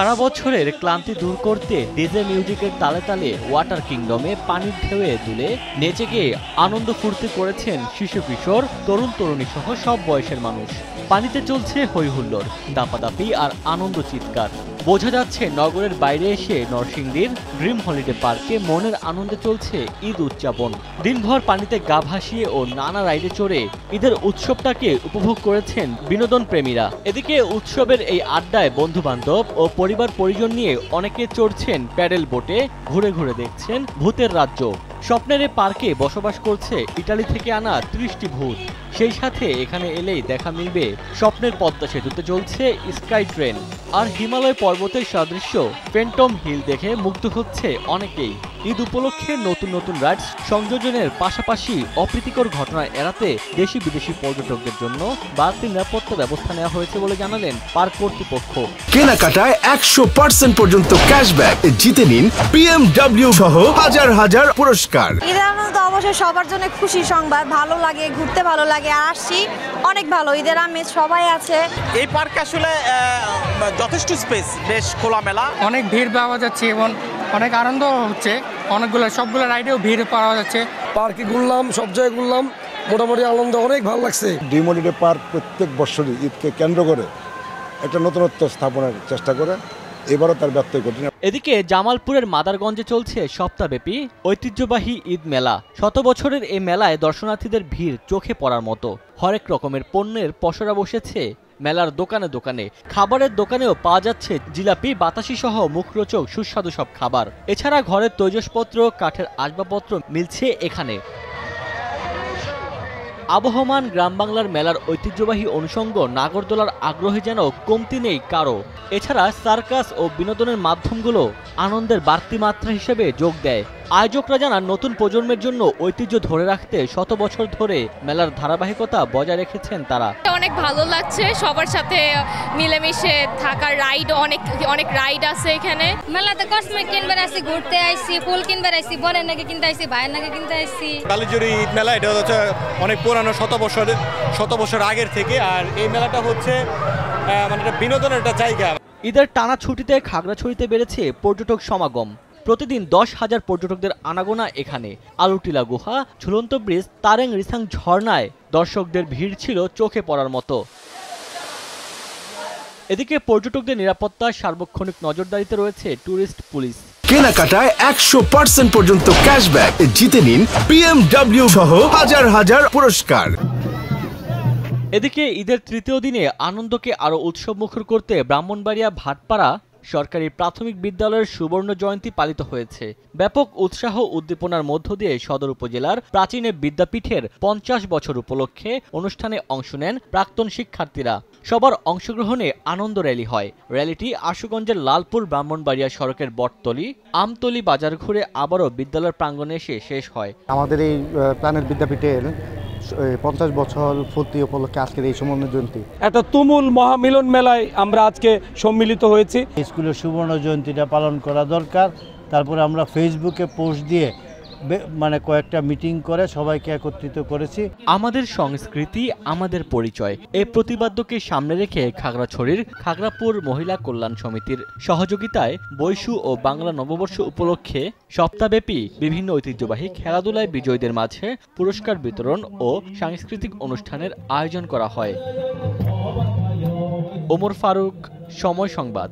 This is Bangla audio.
সারা বছরের ক্লান্তি দূর করতে ডিজে মিউজিকের তালে তালে ওয়াটার কিংডমে পানির ঢেউয়ে তুলে নেচে গিয়ে আনন্দ ফুর্তি করেছেন শিশু কিশোর, তরুণ তরুণী সহ সব বয়সের মানুষ। পানিতে চলছে হই হুল্লোড় দাপাদাপি আর আনন্দ চিৎকার। বোঝা যাচ্ছে নগরের বাইরে এসে নরসিংদীর ড্রিম হলিডে পার্কে মনের আনন্দে চলছে ঈদ উদযাপন। দিনভর পানিতে গা ভাসিয়ে ও নানা রাইডে চড়ে ঈদের উৎসবটাকে উপভোগ করেছেন বিনোদন প্রেমীরা। এদিকে উৎসবের এই আড্ডায় বন্ধু বান্ধব ও পরিবার পরিজন নিয়ে অনেকে চড়ছেন প্যাডেল বোটে, ঘুরে ঘুরে দেখছেন ভূতের রাজ্য। স্বপ্নের পার্কে বসবাস করছে ইটালি থেকে আনা ত্রিশটি ভূত। সেই সাথে এখানে এলেই দেখা মিলবে স্বপ্নের পদ্মা সেতুতে চলছে স্কাই ট্রেন। আর হিমালয় পর্বতের সাদৃশ্য ফেন্টম হিল দেখে মুগ্ধ হচ্ছে অনেকেই। ঈদ উপলক্ষে নতুন নতুন রাইডস সংযোজনের পাশাপাশি অপ্রীতিকর ঘটনা এড়াতে দেশি বিদেশি পর্যটকদের জন্য বাড়তি নিরাপত্তা ব্যবস্থা নেওয়া হয়েছে বলে জানালেন পার্ক কর্তৃপক্ষ। কেনাকাটায় একশো পার্সেন্ট পর্যন্ত ক্যাশব্যাক। জিতে নিন বিএমডব্লিউ সহ হাজার হাজার পুরস্কার। আনন্দ অবশ্যই সবার জন্য খুশি সংবাদ। ভালো লাগে ঘুরতে ভালো লাগে আর আসছি। অনেক ভালো ঈদের আমেজ সবাই আছে। এই পার্ক আসলে যথেষ্ট স্পেস বেশ খোলামেলা। অনেক ভিড় পাওয়া যাচ্ছে এবং অনেক আনন্দ হচ্ছে। অনেকগুলো সবগুলো রাইডেও ভিড় পাওয়া যাচ্ছে। পার্কে ঘুরলাম সব জায়গায় ঘুরলাম। মোটামুটি আনন্দ অনেক ভালো লাগছে। ডিমোলিডে পার্ক প্রত্যেক বছরই ঈদকে কেন্দ্র করে একটা নতুনত্ব স্থাপনের চেষ্টা করে। এবারও তার ব্যত্যয় ঘটেনি এদিকে জামালপুরের মাদারগঞ্জে চলছে সপ্তাহব্যাপী ঐতিহ্যবাহী ঈদ মেলা। শত বছরের এই মেলায় দর্শনার্থীদের ভিড় চোখে পড়ার মতো। হরেক রকমের পণ্যের পসরা বসেছে মেলার দোকানে দোকানে। খাবারের দোকানেও পাওয়া যাচ্ছে জিলাপি, বাতাসি সহ মুখরোচক সুস্বাদু সব খাবার। এছাড়া ঘরের তৈজসপত্র, কাঠের আসবাবপত্র মিলছে এখানে। আবহমান গ্রাম বাংলার মেলার ঐতিহ্যবাহী অনুষঙ্গ নাগরদোলার আগ্রহে যেন কমতি নেই কারও। এছাড়া সার্কাস ও বিনোদনের মাধ্যমগুলো আনন্দের বাড়তি মাত্রা হিসেবে যোগ দেয়। আয়োজকরা জানান নতুন প্রজন্মের জন্য ঐতিহ্য ধরে রাখতে শত বছর ধরে মেলার ধারাবাহিকতা বজায় রেখেছেন তারা। অনেক ভালো লাগছে সবার সাথে মিলেমিশে থাকার রাইড অনেক অনেক রাইড আছে এখানে। মেলাতে কসমেটিক কিনবার আসি ঘুরতে আইছি ফুল কিনবার আইছি বরের নাকি কিনতে আইছি ভাইয়ের নাকি কিনতে আইছি। কালীজুড়ি ঈদ মেলা এটা হচ্ছে অনেক পুরানো শত বছর শত বছর আগের থেকে আর এই মেলাটা হচ্ছে মানে একটা বিনোদনের একটা জায়গা। ঈদের টানা ছুটিতে খাগড়াছড়িতে বেড়েছে পর্যটক সমাগম। প্রতিদিন দশ হাজার পর্যটকদের আনাগোনা এখানে। আলুটিলা গুহা ঝুলন্ত ব্রিজ তারেং রিসাং ঝর্ণায় দর্শকদের ভিড় ছিল চোখে পড়ার মতো। এদিকে পর্যটকদের নিরাপত্তা সার্বক্ষণিক নজরদারিতে রয়েছে ট্যুরিস্ট পুলিশ। কেনাকাটায় একশো পার্সেন্ট পর্যন্ত ক্যাশব্যাক। জিতে নিন বিএমডব্লিউ সহ হাজার হাজার পুরস্কার। এদিকে ঈদের তৃতীয় দিনে আনন্দকে আরও উৎসবমুখর করতে ব্রাহ্মণবাড়িয়া ভাটপাড়া সরকারি প্রাথমিক বিদ্যালয়ের সুবর্ণ জয়ন্তী পালিত হয়েছে। ব্যাপক উৎসাহ উদ্দীপনার মধ্য দিয়ে সদর উপজেলার প্রাচীনে বিদ্যাপীঠের পঞ্চাশ বছর উপলক্ষে অনুষ্ঠানে অংশ নেন প্রাক্তন শিক্ষার্থীরা। সবার অংশগ্রহণে আনন্দ র্যালি হয়। র্যালিটি আশুগঞ্জের লালপুর ব্রাহ্মণবাড়িয়া সড়কের বটতলি, আমতলি বাজার ঘুরে আবারও বিদ্যালয়ের প্রাঙ্গণে এসে শেষ হয়। আমাদের এই প্ল্যানেট বিদ্যাপীঠের পঞ্চাশ বছর পূর্তি উপলক্ষে আজকের এই সুবর্ণ জয়ন্তী। একটা তুমুল মহামিলন মেলায় আমরা আজকে সম্মিলিত হয়েছি। স্কুলের সুবর্ণ জয়ন্তীটা পালন করা দরকার। তারপরে আমরা ফেসবুকে পোস্ট দিয়ে মানে কয়েকটা মিটিং করে সবাইকে একত্রিত করেছি। আমাদের সংস্কৃতি, আমাদের পরিচয়, এ প্রতিবাদ্যকে সামনে রেখে খাগড়াছড়ির খাগড়াপুর মহিলা কল্যাণ সমিতির সহযোগিতায় বৈশু ও বাংলা নববর্ষ উপলক্ষে সপ্তাহব্যাপী বিভিন্ন ঐতিহ্যবাহী খেলাধুলায় বিজয়ীদের মাঝে পুরস্কার বিতরণ ও সাংস্কৃতিক অনুষ্ঠানের আয়োজন করা হয়। ওমর ফারুক, সময় সংবাদ।